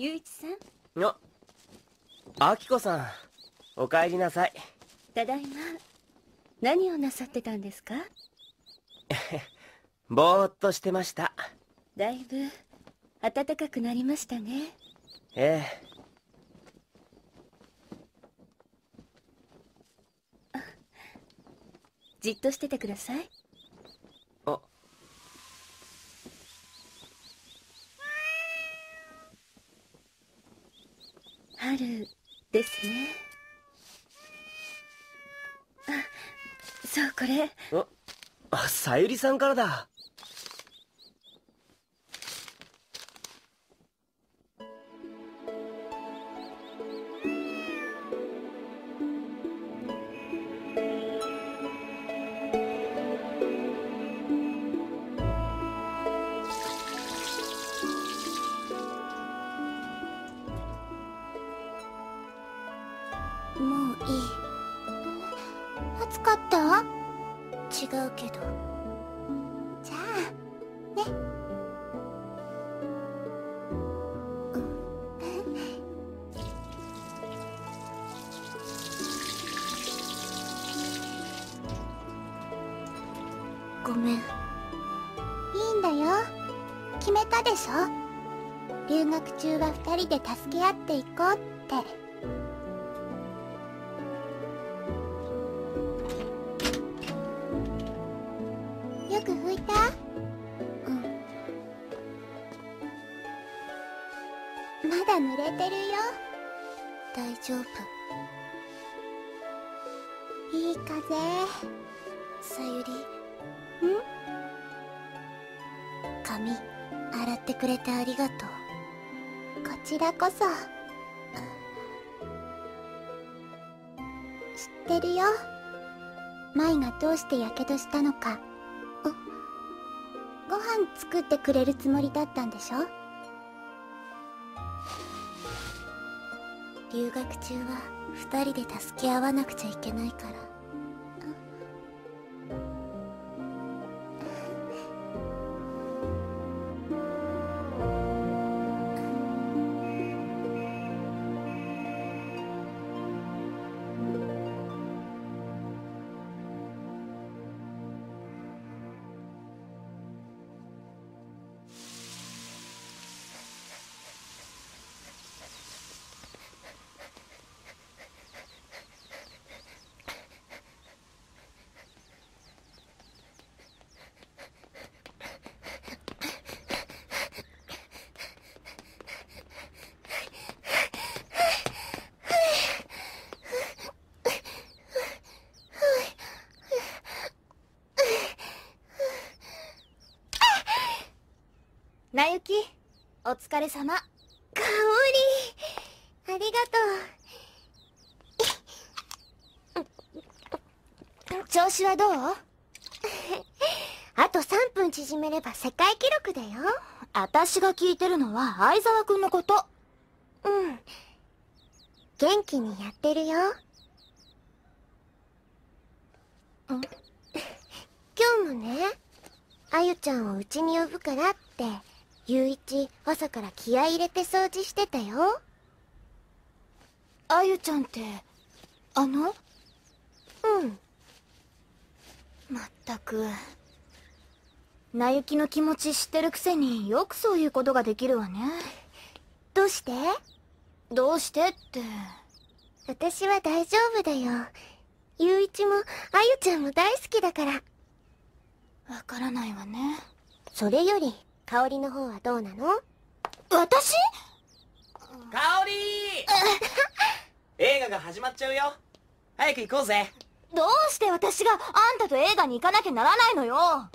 ゆういちさん。あアキコさんお帰りなさい。ただいま。何をなさってたんですか？ぼーっとしてました。だいぶ暖かくなりましたね。ええ。じっとしててください。あ春ですね。あそうこれ。あっさゆりさんからだ。いい。暑かった？違うけど。じゃあね。ごめん。いいんだよ。決めたでしょ？留学中は二人で助け合っていこうって。だ濡れてるよ。大丈夫。いい風。さゆり。ん？髪洗ってくれてありがとう。こちらこそ。知ってるよ。舞がどうしてやけどしたのか。ご飯作ってくれるつもりだったんでしょ？留学中は2人で助け合わなくちゃいけないから。なゆきお疲れ様。かおりありがとう。調子はどう？あと3分縮めれば世界記録だよ。私が聞いてるのは相沢くんのこと。うん。元気にやってるよ。今日もねあゆちゃんをうちに呼ぶからってゆういち朝から気合い入れて掃除してたよ。あゆちゃんってあの？うん。まったく。なゆきの気持ち知ってるくせによくそういうことができるわね。どうして？どうしてって。私は大丈夫だよ。ゆういちもあゆちゃんも大好きだから。わからないわね。それより香りの方はどうなの？私？香り！映画が始まっちゃうよ。早く行こうぜ。どうして私があんたと映画に行かなきゃならないのよ？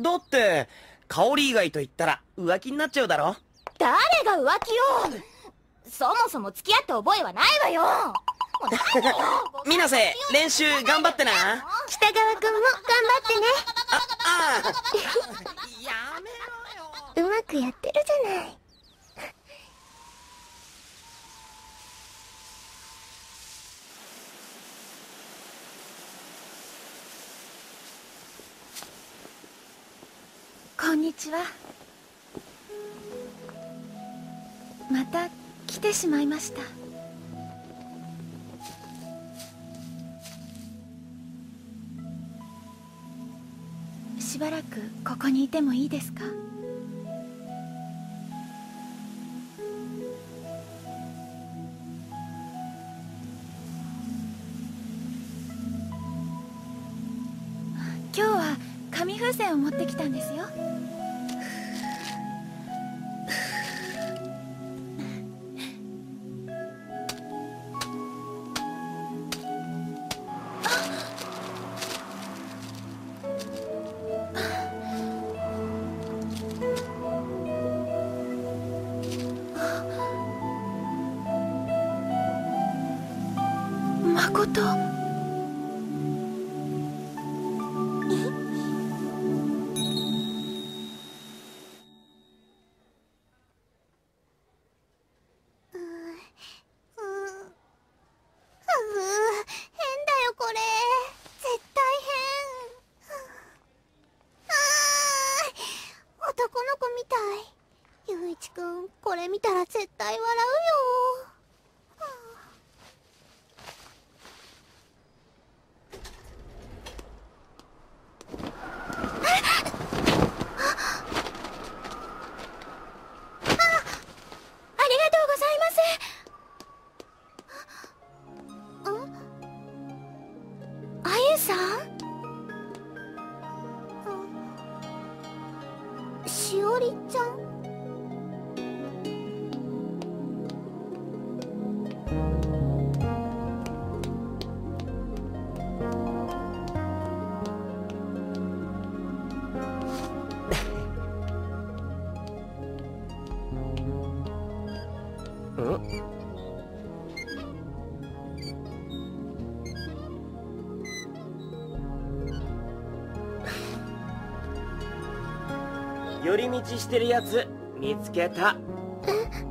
だって香り以外と言ったら浮気になっちゃうだろ？誰が浮気よそもそも付き合った覚えはないわよ。水瀬練習頑張ってな。北川くんも頑張ってね。ああ まくやってるじゃない。こんにちは。また来てしまいました。しばらくここにいてもいいですか？ですよ。まこと。しおりちゃん。寄り道してるやつ見つけた。え